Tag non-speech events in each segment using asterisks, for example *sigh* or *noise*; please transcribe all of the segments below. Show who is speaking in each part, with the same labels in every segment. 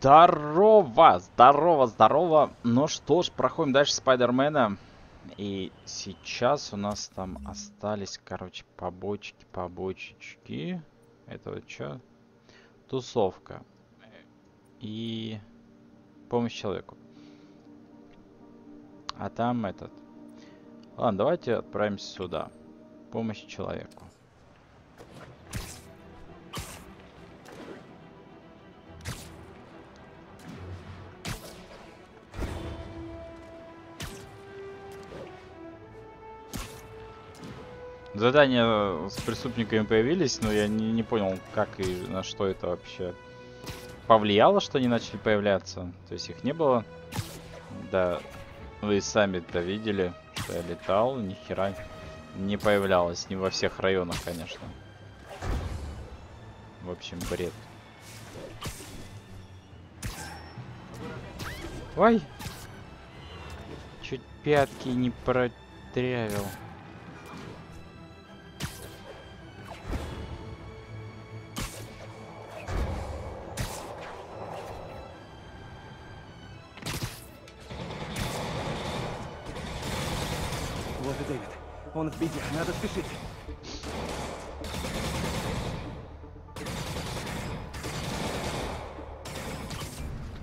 Speaker 1: Здорово, здорово, здорово. Ну что ж, проходим дальше Спайдермена. И сейчас у нас там остались, короче, побочки, побочечки. Это вот что? Тусовка. И помощь человеку. А там этот. Ладно, давайте отправимся сюда. Помощь человеку. Задания с преступниками появились, но я не, не понял, как и на что это вообще повлияло, что они начали появляться. То есть их не было. Да, вы сами-то видели, что я летал, ни хера не появлялось. Не во всех районах, конечно. В общем, бред. Ой! Чуть пятки не протрявил.
Speaker 2: Беде, надо спешить.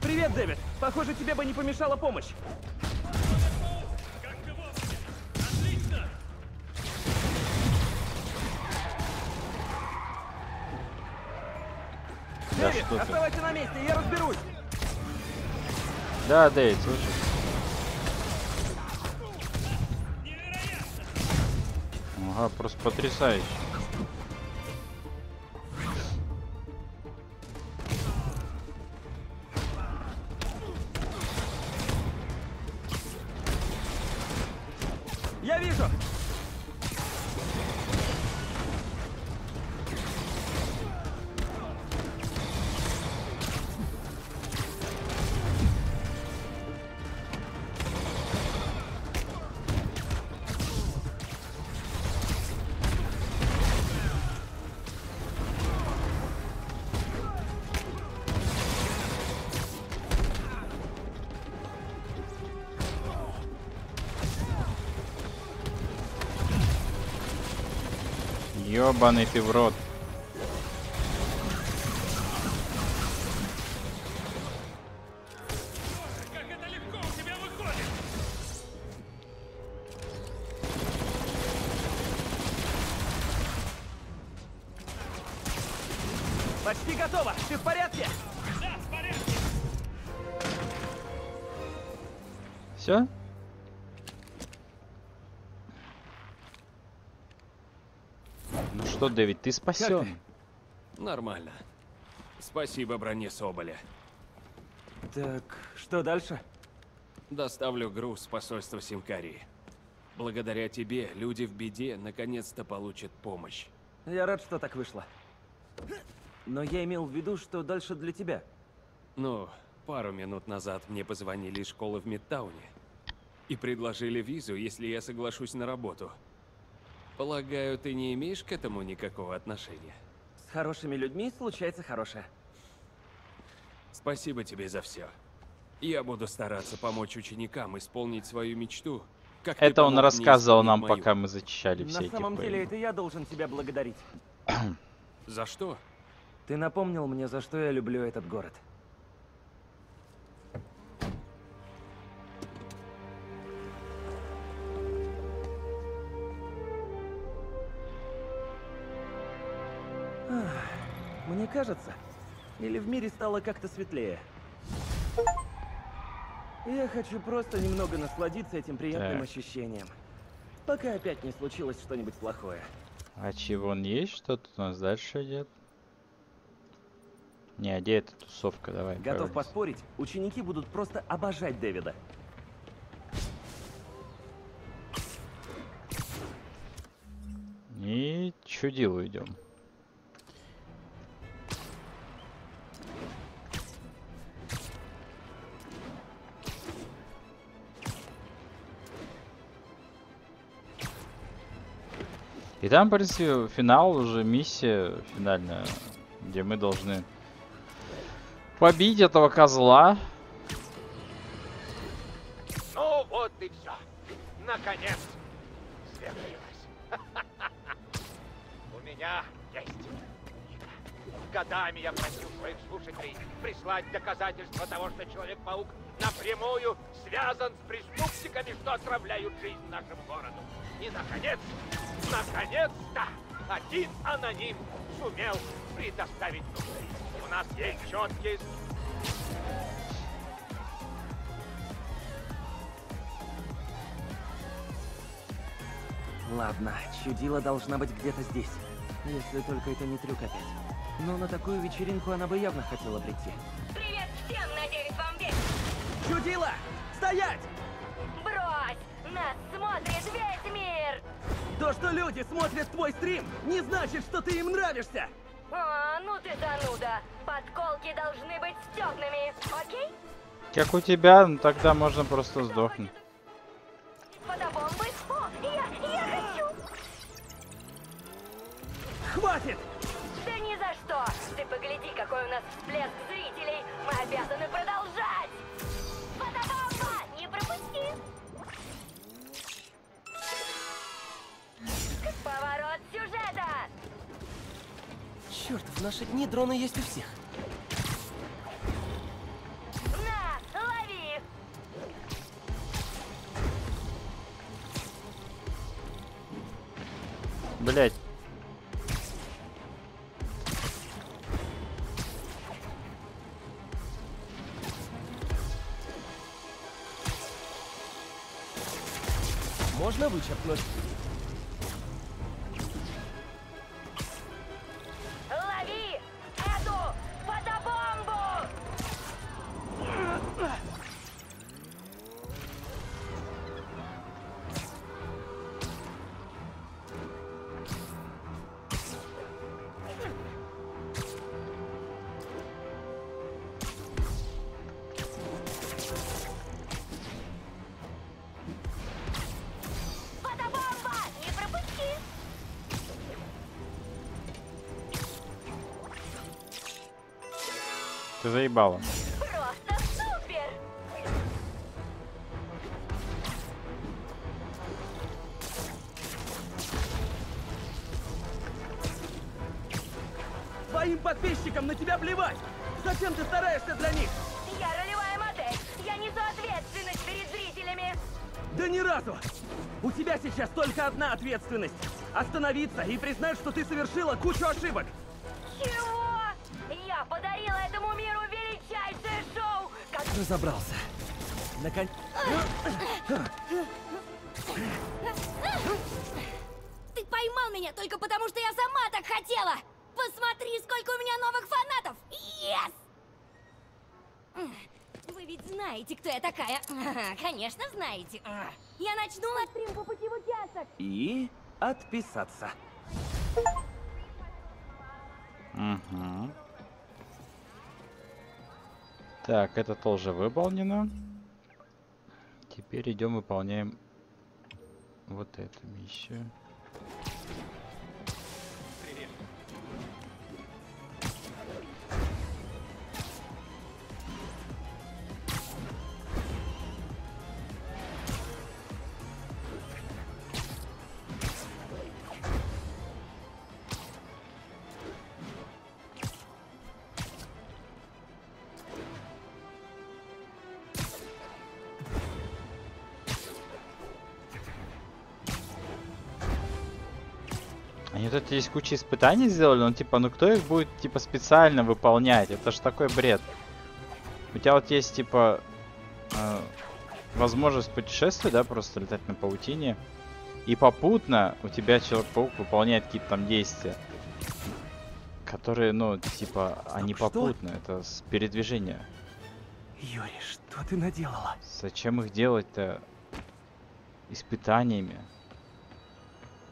Speaker 2: Привет, Дэвид! Похоже, тебе бы не помешала помощь.
Speaker 1: Да
Speaker 2: Дэвид, оставайся на месте, я разберусь.
Speaker 1: Да, Дэвид, слушай. Ага, просто потрясающе. Ёбаный ты в рот.
Speaker 3: Как это легко у тебя выходит!
Speaker 2: Почти готово. Ты в порядке?
Speaker 3: Да, в порядке!
Speaker 1: Все? Ну что, Дэвид, ты спасен.
Speaker 4: Нормально. Спасибо броне Соболя.
Speaker 2: Так, что дальше?
Speaker 4: Доставлю груз с посольства Симкарии. Благодаря тебе люди в беде наконец-то получат помощь.
Speaker 2: Я рад, что так вышло. Но я имел в виду, что дальше для тебя.
Speaker 4: Ну, пару минут назад мне позвонили из школы в Мидтауне и предложили визу, если я соглашусь на работу. Полагаю, ты не имеешь к этому никакого отношения?
Speaker 2: С хорошими людьми случается хорошее.
Speaker 4: Спасибо тебе за все. Я буду стараться помочь ученикам исполнить свою мечту. Как
Speaker 1: Это он рассказывал нам,
Speaker 4: мою.
Speaker 1: пока мы зачищали все
Speaker 2: На
Speaker 1: эти
Speaker 2: самом деле, это я должен тебя благодарить.
Speaker 4: За что?
Speaker 2: Ты напомнил мне, за что я люблю этот город. Мне кажется, или в мире стало как-то светлее. Я хочу просто немного насладиться этим приятным
Speaker 1: Так.
Speaker 2: ощущением. Пока опять не случилось что-нибудь плохое.
Speaker 1: А чего он есть? Что тут у нас дальше идет? Не, а где эта тусовка? Давай.
Speaker 2: Готов
Speaker 1: повернись.
Speaker 2: поспорить, ученики будут просто обожать Дэвида.
Speaker 1: И чудилу идем. И там, в принципе, финал уже, миссия финальная, где мы должны побить этого козла.
Speaker 5: Ну вот и все. Наконец. *laughs* У меня есть. Годами я просил своих слушателей прислать доказательства того, что Человек-паук напрямую связан с преступниками, что отравляют жизнь нашему городу. И, наконец, наконец-то, один аноним сумел предоставить нужные. У нас есть четкие
Speaker 2: Ладно, чудила должна быть где-то здесь. Если только это не трюк опять. Но на такую вечеринку она бы явно хотела прийти.
Speaker 6: Привет всем, надеюсь, вам весело.
Speaker 2: Чудила! Стоять!
Speaker 6: Брось! Нас смотрит весь мир!
Speaker 2: То, что люди смотрят твой стрим, не значит, что ты им нравишься!
Speaker 6: О, ну ты зануда. Подколки должны быть стёбными, окей?
Speaker 1: Как у тебя, ну тогда можно просто сдохнуть.
Speaker 6: Фотобомбы? О, я, я хочу!
Speaker 2: Хватит! Черт, в наши дни дроны есть у всех.
Speaker 6: На, лови!
Speaker 1: Блять.
Speaker 2: Можно вычеркнуть?
Speaker 1: Ты заебала.
Speaker 6: Просто супер!
Speaker 2: Твоим подписчикам на тебя плевать! Зачем ты стараешься для них?
Speaker 6: Я ролевая модель! Я несу ответственность перед зрителями!
Speaker 2: Да ни разу! У тебя сейчас только одна ответственность. Остановиться и признать, что ты совершила кучу ошибок. Разобрался. Наконец...
Speaker 6: ты поймал меня только потому, что я сама так хотела! Посмотри, сколько у меня новых фанатов! Yes! Вы ведь знаете, кто я такая? *laughs* Конечно, знаете. Я начну стрим по пути в участок.
Speaker 2: И отписаться.
Speaker 1: Угу. Так, это тоже выполнено. Теперь идем выполняем вот эту миссию. Они тут есть куча испытаний сделали, но типа, ну кто их будет типа специально выполнять? Это ж такой бред. У тебя вот есть типа э, возможность путешествовать, да, просто летать на паутине. И попутно у тебя Человек-паук выполняет какие-то там действия. Которые, ну, типа, они
Speaker 2: что?
Speaker 1: попутно, это с передвижения.
Speaker 2: Юрий, что ты наделала?
Speaker 1: Зачем их делать-то испытаниями?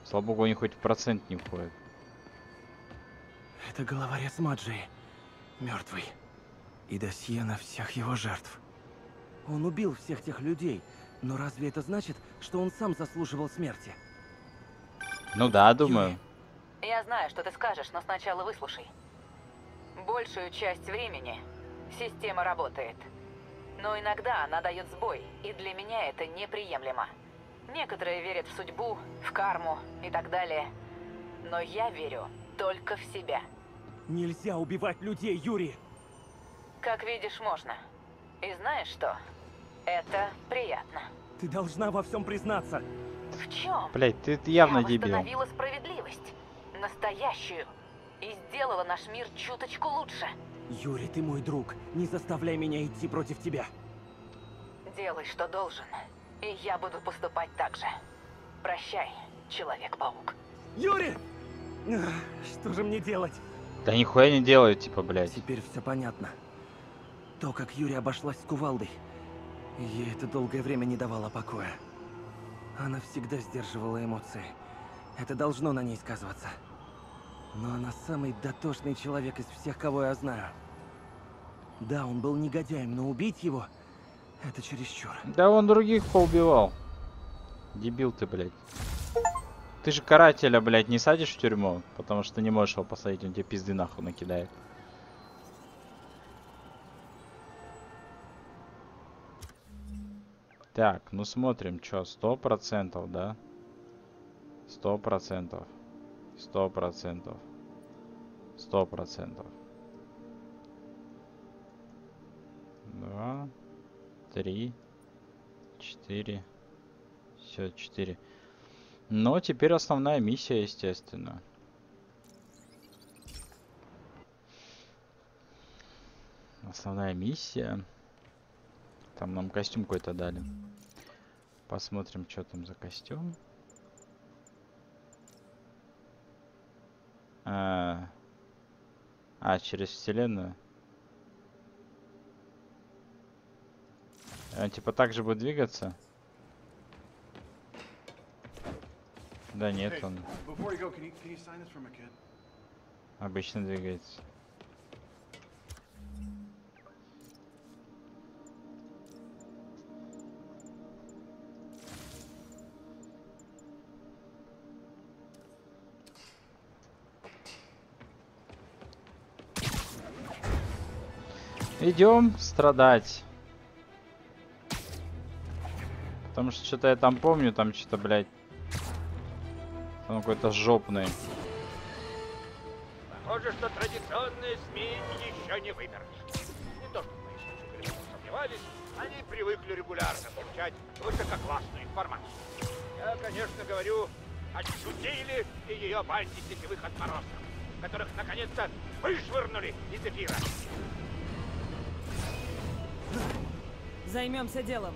Speaker 1: Слава богу, они хоть в процент не входят.
Speaker 2: Это головорез Маджи. Мертвый. И досье на всех его жертв. Он убил всех тех людей. Но разве это значит, что он сам заслуживал смерти?
Speaker 1: Ну да, думаю.
Speaker 7: Я знаю, что ты скажешь, но сначала выслушай. Большую часть времени Система работает. Но иногда она дает сбой, и для меня это неприемлемо. Некоторые верят в судьбу, в карму и так далее. Но я верю только в себя.
Speaker 2: Нельзя убивать людей, Юрий!
Speaker 7: Как видишь, можно. И знаешь что? Это приятно.
Speaker 2: Ты должна во всем признаться.
Speaker 7: В чем?
Speaker 1: Блять, ты явно
Speaker 7: я
Speaker 1: дебил.
Speaker 7: восстановила справедливость. Настоящую. И сделала наш мир чуточку лучше.
Speaker 2: Юрий, ты мой друг. Не заставляй меня идти против тебя.
Speaker 7: Делай, что должен. И я буду поступать так же. Прощай, Человек-паук.
Speaker 2: Юрий! Что же мне делать?
Speaker 1: Да нихуя не делают, типа, блять.
Speaker 2: Теперь все понятно. То, как Юрия обошлась с кувалдой, ей это долгое время не давало покоя. Она всегда сдерживала эмоции. Это должно на ней сказываться. Но она самый дотошный человек из всех, кого я знаю. Да, он был негодяем, но убить его — это чересчур.
Speaker 1: Да он других поубивал. Дебил ты, блядь. Ты же карателя, блядь, не садишь в тюрьму, потому что не можешь его посадить, он тебе пизды нахуй накидает. Так, ну смотрим, чё, сто процентов, да? Сто процентов. Сто процентов. Сто процентов. Два, три, четыре. Все, четыре. Но теперь основная миссия, естественно. Основная миссия. Там нам костюм какой-то дали. Посмотрим, что там за костюм. А, а, через вселенную. Он типа так же будет двигаться? Да нет, он обычно двигается. Идем страдать. Потому что что-то я там помню, там что-то, блядь, он какой-то жопный.
Speaker 5: Похоже, что традиционные СМИ еще не вымерли. Не то, что мои слушатели сомневались, они привыкли регулярно получать высококлассную информацию. Я, конечно, говорю о Чудиле и ее банде сетевых отморозков, которых наконец-то вышвырнули из эфира.
Speaker 8: Займемся делом.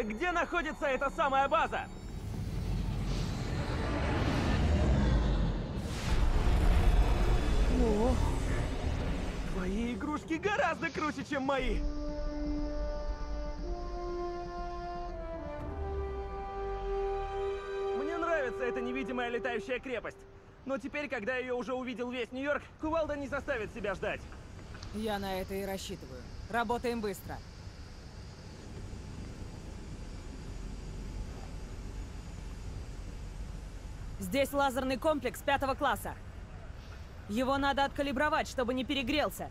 Speaker 2: Так где находится эта самая база? О, твои игрушки гораздо круче, чем мои. Мне нравится эта невидимая летающая крепость. Но теперь, когда ее уже увидел весь Нью-Йорк, кувалда не заставит себя ждать.
Speaker 8: Я на это и рассчитываю. Работаем быстро. Здесь лазерный комплекс пятого класса. Его надо откалибровать, чтобы не перегрелся.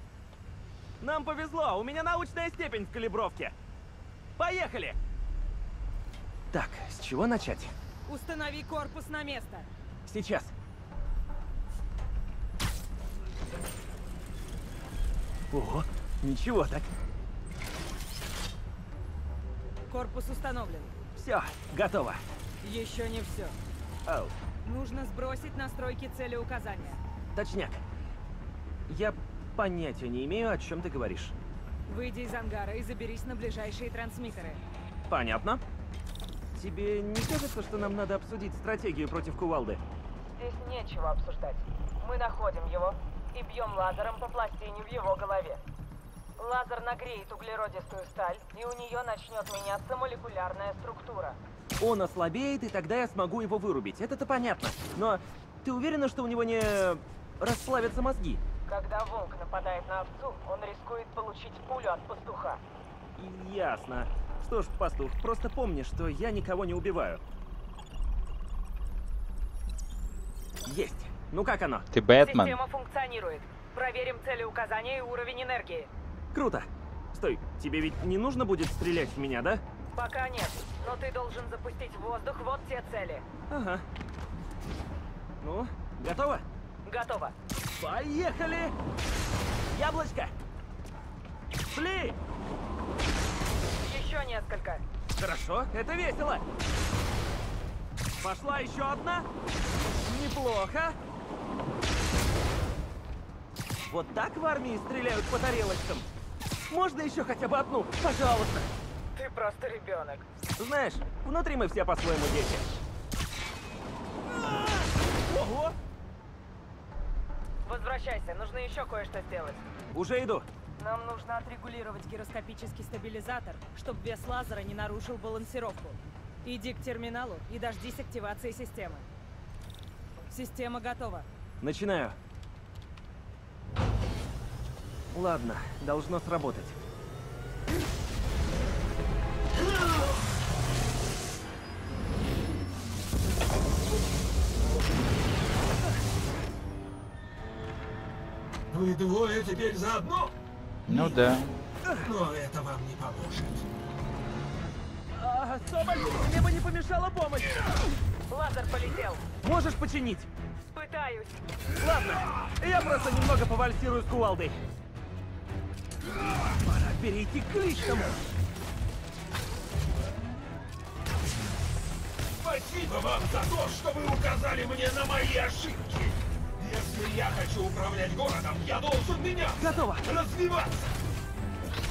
Speaker 2: Нам повезло, у меня научная степень в калибровке. Поехали! Так, с чего начать?
Speaker 8: Установи корпус на место.
Speaker 2: Сейчас. Ого, ничего так.
Speaker 8: Корпус установлен.
Speaker 2: Все, готово.
Speaker 8: Еще не все.
Speaker 2: Оу,
Speaker 8: Нужно сбросить настройки цели указания.
Speaker 2: точняк. Я понятия не имею, о чем ты говоришь.
Speaker 8: Выйди из ангара и заберись на ближайшие трансмиттеры.
Speaker 2: Понятно. Тебе не кажется, что нам надо обсудить стратегию против кувалды?
Speaker 7: Здесь нечего обсуждать. Мы находим его и бьем лазером по пластине в его голове. Лазер нагреет углеродистую сталь, и у нее начнет меняться молекулярная структура.
Speaker 2: Он ослабеет, и тогда я смогу его вырубить. Это-то понятно. Но ты уверена, что у него не расплавятся мозги?
Speaker 7: Когда волк нападает на овцу, он рискует получить пулю от пастуха.
Speaker 2: Ясно. Что ж, пастух, просто помни, что я никого не убиваю. Есть. Ну как оно?
Speaker 1: Ты Бэтмен.
Speaker 7: Система функционирует. Проверим целеуказания и уровень энергии.
Speaker 2: Круто. Стой, тебе ведь не нужно будет стрелять в меня, да?
Speaker 7: Пока нет, но ты должен запустить в воздух вот те цели.
Speaker 2: Ага. Ну, готово?
Speaker 7: Готово.
Speaker 2: Поехали! Яблочко! Шли!
Speaker 7: Еще несколько.
Speaker 2: Хорошо, это весело. Пошла еще одна. Неплохо. Вот так в армии стреляют по тарелочкам? Можно еще хотя бы одну? Пожалуйста.
Speaker 7: Просто ребенок.
Speaker 2: Знаешь, внутри мы все по-своему дети. Ого!
Speaker 7: Возвращайся, нужно еще кое-что сделать.
Speaker 2: Уже иду.
Speaker 8: Нам нужно отрегулировать гироскопический стабилизатор, чтобы вес лазера не нарушил балансировку. Иди к терминалу и дождись активации системы. Система готова.
Speaker 2: Начинаю. Ладно, должно сработать.
Speaker 9: Вы двое теперь заодно?
Speaker 1: Ну да.
Speaker 9: Но это вам не поможет.
Speaker 2: А, Соболь, мне бы не помешала помощь.
Speaker 7: Лазер полетел.
Speaker 2: Можешь починить?
Speaker 7: Пытаюсь.
Speaker 2: Ладно, я просто немного повальсирую с кувалдой. Пора перейти к личному.
Speaker 9: Спасибо вам за то, что вы указали мне на мои ошибки. Если я хочу управлять городом, я должен меняться.
Speaker 2: Готово.
Speaker 9: Развиваться.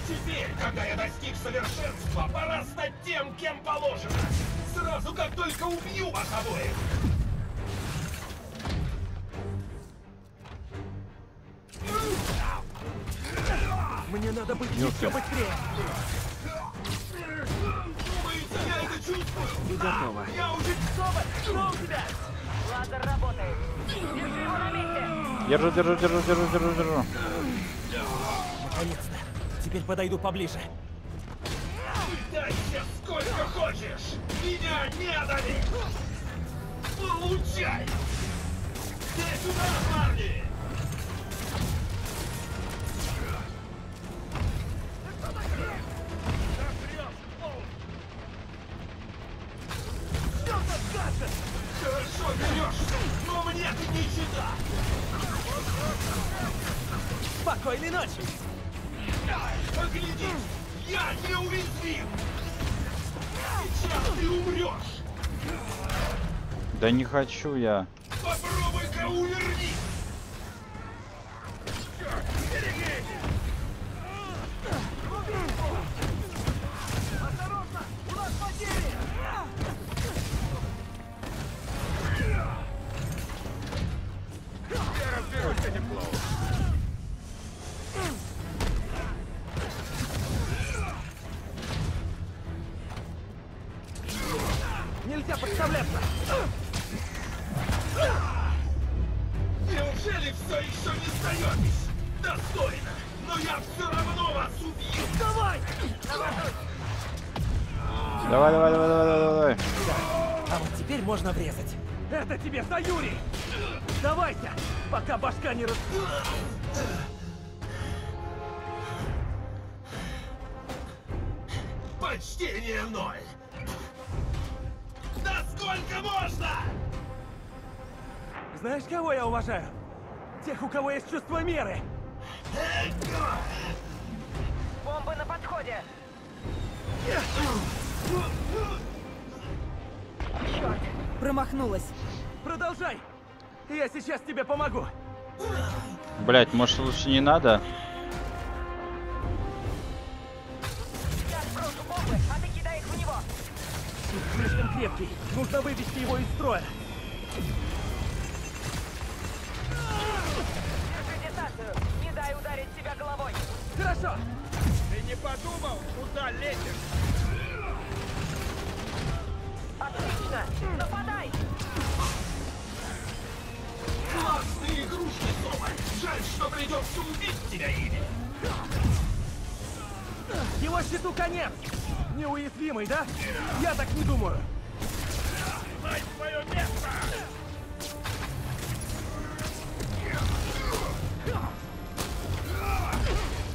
Speaker 9: Теперь, когда я достиг совершенства, пора стать тем, кем положено. Сразу, как только убью вас обоих.
Speaker 2: Мне надо быть еще быстрее.
Speaker 9: Чувствую?
Speaker 2: Готово.
Speaker 9: Я уже...
Speaker 7: Соболь, что у тебя? Лазер работает. Держи его на месте.
Speaker 1: Держу, держу, держу, держу, держу, держу.
Speaker 2: Наконец-то. Теперь подойду поближе.
Speaker 9: Дайся сколько хочешь! Меня не одолеть! Получай! Ты сюда, парни! Хорошо берешь, но мне ты не чита!
Speaker 2: Спокойной ночи.
Speaker 9: Погляди! Я неуязвим! Сейчас ты умрешь!
Speaker 1: Да не хочу я.
Speaker 9: Попробуй-ка уверни!
Speaker 2: Нельзя тебе за Юрий! Давайте, пока башка не рас...
Speaker 9: Почтение ноль! Да сколько можно?
Speaker 2: Знаешь, кого я уважаю? Тех, у кого есть чувство меры.
Speaker 7: Бомбы на подходе. Черт.
Speaker 8: Промахнулась.
Speaker 2: Продолжай. Я сейчас тебе помогу.
Speaker 1: Блять, может лучше не надо?
Speaker 7: Я сброшу бомбы, а ты кидай их в него.
Speaker 2: Щит слишком крепкий. Нужно вывести его из строя.
Speaker 7: Держи дистанцию. Не дай ударить тебя головой.
Speaker 2: Хорошо.
Speaker 3: Ты не подумал, куда лезешь?
Speaker 7: Отлично. Нападай.
Speaker 9: Классные игрушки, Сома! Жаль, что придется убить тебя ими!
Speaker 2: Его счету конец! Неуязвимый, да? Я так не думаю!
Speaker 3: Знай свое место!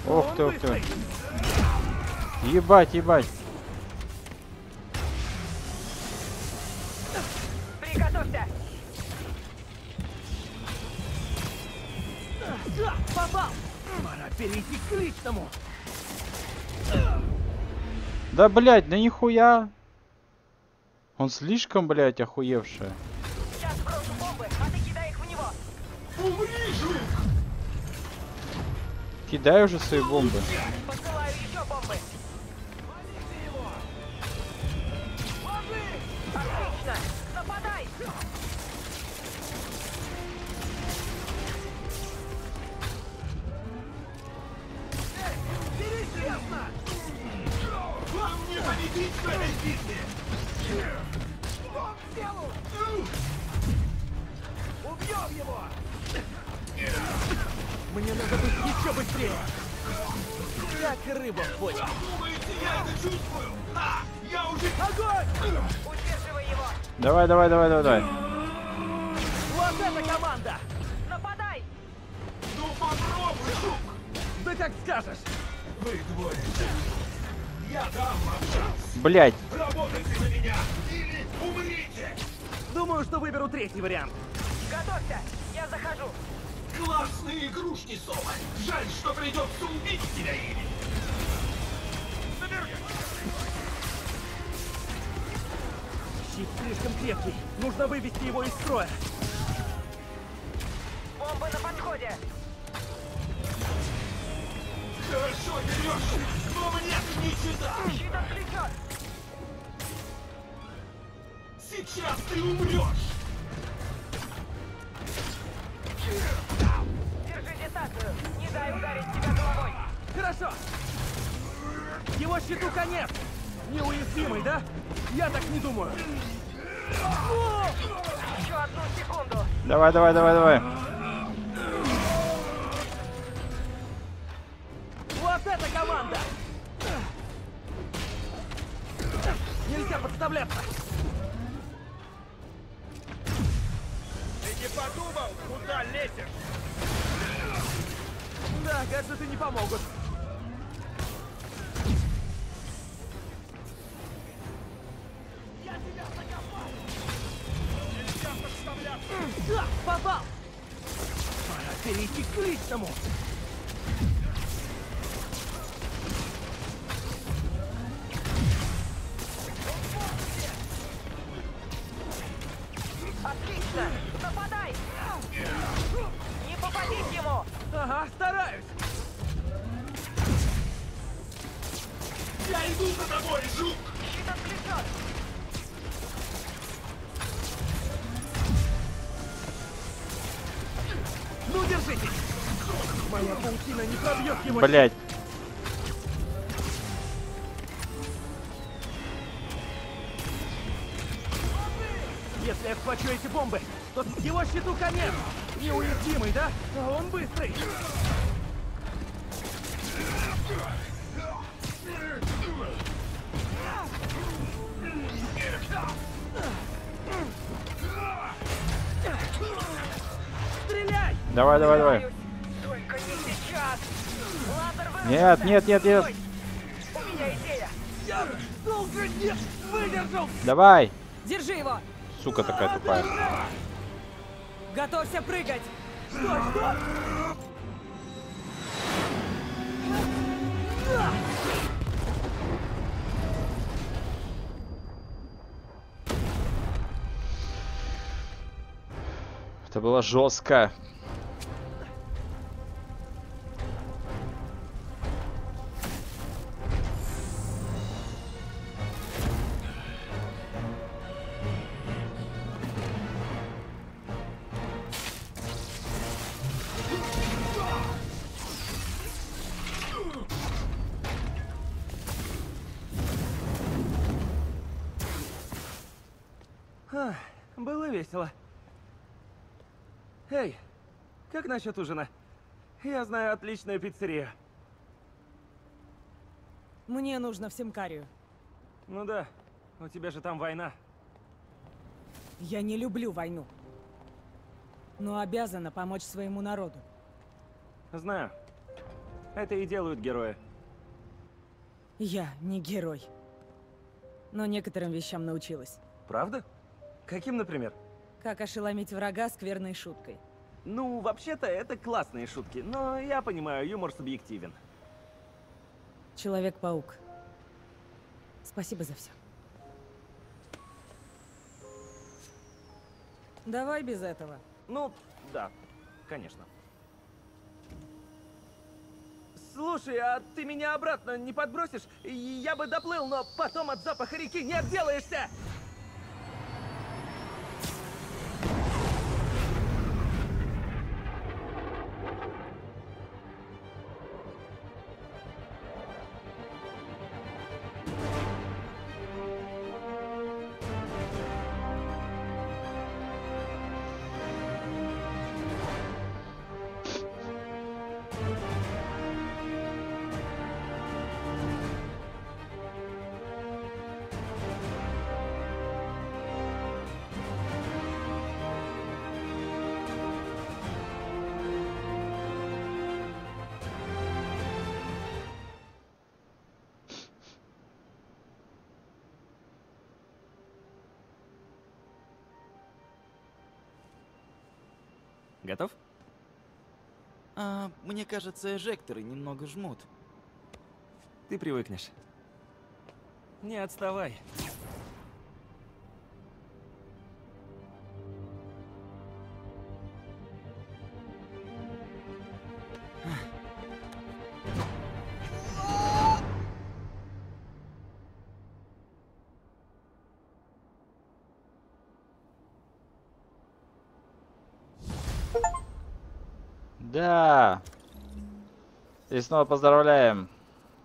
Speaker 1: Ох ты, ох ты. Ебать, ебать.
Speaker 2: Личному.
Speaker 1: Да, блядь, да нихуя. Он слишком, блядь, охуевший.
Speaker 6: Сейчас брошу бомбы, а ты кидай их в него!
Speaker 9: Умри, жук!
Speaker 1: Кидай уже свои бомбы.
Speaker 3: Убьем его!
Speaker 2: Мне надо быть еще быстрее. Как рыба в воде.
Speaker 9: Думаете, я это чувствую? А, я уже...
Speaker 2: Огонь!
Speaker 6: Удерживай его!
Speaker 1: Давай, давай, давай, давай, давай.
Speaker 2: Вот эта команда!
Speaker 6: Нападай!
Speaker 9: Ну попробуй, жук!
Speaker 2: Да как скажешь.
Speaker 9: Вы двое. Я дам вам шанс.
Speaker 1: Блядь.
Speaker 9: Работайте на меня или умрите!
Speaker 2: Думаю, что выберу третий вариант.
Speaker 6: Готовься! Я захожу!
Speaker 9: Классные игрушки, Сома. Жаль, что придется убить тебя ими.
Speaker 2: Щит слишком крепкий. Нужно вывести его из строя.
Speaker 6: Бомбы на подходе!
Speaker 9: Хорошо берешь, но мне не чита.
Speaker 6: Щит отвлечен!
Speaker 9: Сейчас ты умрешь.
Speaker 6: Держи дистанцию! Не дай ударить тебя головой!
Speaker 2: Хорошо. Его щиту конец. Неуязвимый, да? Я так не думаю.
Speaker 6: Еще одну секунду!
Speaker 1: Давай, давай, давай, давай.
Speaker 2: Подставляться.
Speaker 3: Ты не подумал, куда лезешь?
Speaker 2: Да, гаджеты не помогут. Да, попал! Пора перейти к личному.
Speaker 1: Блядь.
Speaker 2: Если я схвачу эти бомбы, то его щиту конец. Неуязвимый, да? А он быстрый. Стреляй!
Speaker 1: Давай, давай, давай. Нет, нет, нет, нет.
Speaker 6: У меня идея!
Speaker 2: Я долго не выдержал!
Speaker 1: Давай.
Speaker 8: Держи его!
Speaker 1: Сука такая тупая.
Speaker 8: Готовься прыгать!
Speaker 2: Стой, стой!
Speaker 1: Это было жестко.
Speaker 2: А, было весело. Эй, как насчет ужина? Я знаю отличную пиццерию.
Speaker 8: Мне нужно в Симкарию.
Speaker 2: Ну да, у тебя же там война.
Speaker 8: Я не люблю войну. Но обязана помочь своему народу.
Speaker 2: Знаю. Это и делают герои.
Speaker 8: Я не герой. Но некоторым вещам научилась.
Speaker 2: Правда? Каким, например?
Speaker 8: Как ошеломить врага скверной шуткой.
Speaker 2: Ну, вообще-то, это классные шутки, но я понимаю, юмор субъективен.
Speaker 8: Человек-паук. Спасибо за все. Давай без этого.
Speaker 2: Ну, да, конечно. Слушай, а ты меня обратно не подбросишь? Я бы доплыл, но потом от запаха реки не отделаешься! Готов?
Speaker 10: А, мне кажется, эжекторы немного жмут.
Speaker 2: Ты привыкнешь. Не отставай.
Speaker 1: Снова поздравляем.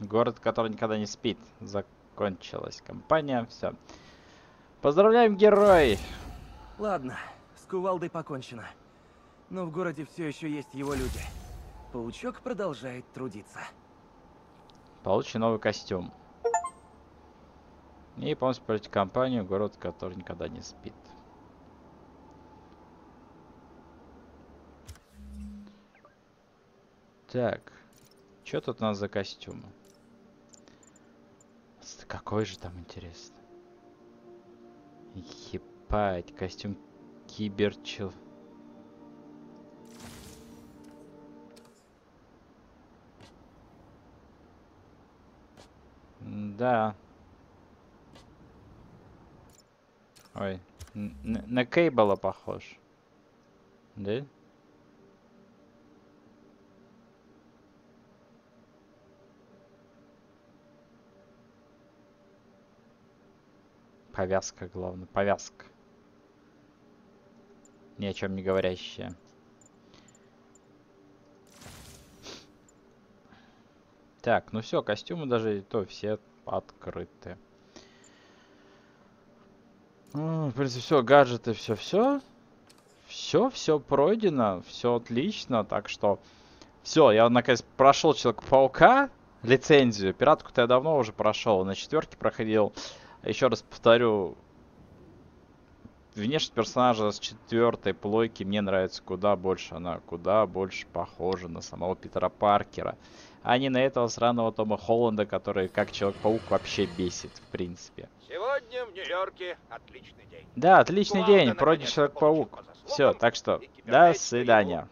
Speaker 1: Город, который никогда не спит. Закончилась кампания. Все. Поздравляем, герой!
Speaker 2: Ладно, с кувалдой покончено. Но в городе все еще есть его люди. Паучок продолжает трудиться.
Speaker 1: Получи новый костюм. И полностью пройти кампанию, город, который никогда не спит. Так. Что тут у нас за костюмы? Какой же там интересно? Ебать, костюм киберчел. Да. Ой, на Кейбла похож. Да? Повязка, главное, повязка. Ни о чем не говорящая. Так, ну все, костюмы даже и то все открыты. Ну, в принципе, все, гаджеты, все-все. Все, все пройдено, все отлично, так что... Все, я наконец прошел Человека-паука, лицензию. Пиратку-то я давно уже прошел, на четверке проходил. Еще раз повторю, внешность персонажа с четвертой плойки мне нравится куда больше. Она куда больше похожа на самого Питера Паркера. А не на этого сраного Тома Холланда, который как Человек-паук вообще бесит, в принципе.
Speaker 5: Сегодня в Нью-Йорке отличный день.
Speaker 1: Да, отличный
Speaker 5: Кувалда,
Speaker 1: день,
Speaker 5: наконец,
Speaker 1: Человек-паук. Все, так что, до свидания.